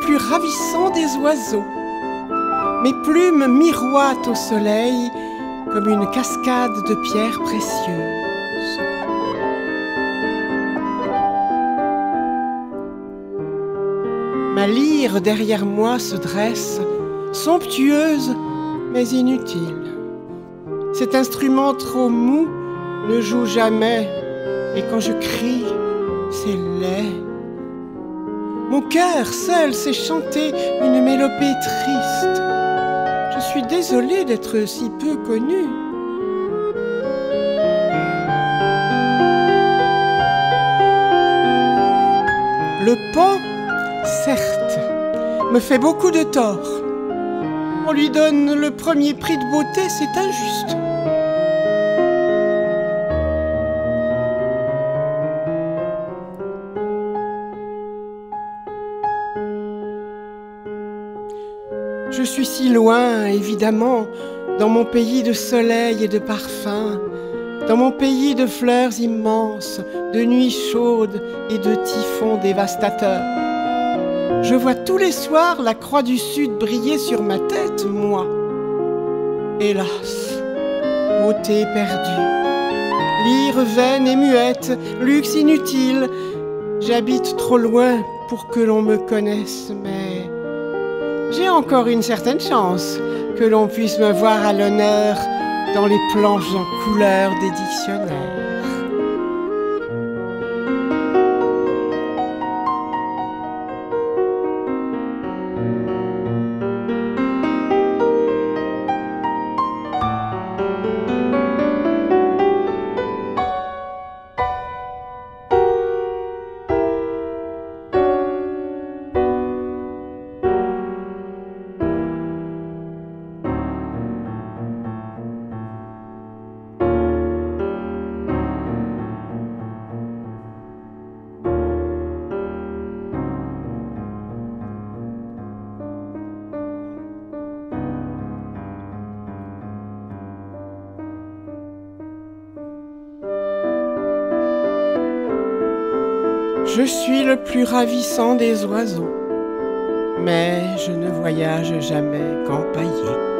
plus ravissant des oiseaux. Mes plumes miroitent au soleil comme une cascade de pierres précieuses. Ma lyre derrière moi se dresse, somptueuse mais inutile. Cet instrument trop mou ne joue jamais, et quand je crie, c'est laid. Mon cœur seul sait chanter une mélopée triste. Je suis désolée d'être si peu connue. Le pan, certes, me fait beaucoup de tort. On lui donne le premier prix de beauté, c'est injuste. Je suis si loin, évidemment, dans mon pays de soleil et de parfum, dans mon pays de fleurs immenses, de nuits chaudes et de typhons dévastateurs. Je vois tous les soirs la croix du Sud briller sur ma tête, moi. Hélas, beauté perdue, lyre vaine et muette, luxe inutile, j'habite trop loin pour que l'on me connaisse, mais j'ai encore une certaine chance que l'on puisse me voir à l'honneur dans les planches en couleur des dictionnaires. Je suis le plus ravissant des oiseaux, mais je ne voyage jamais qu'empaillé.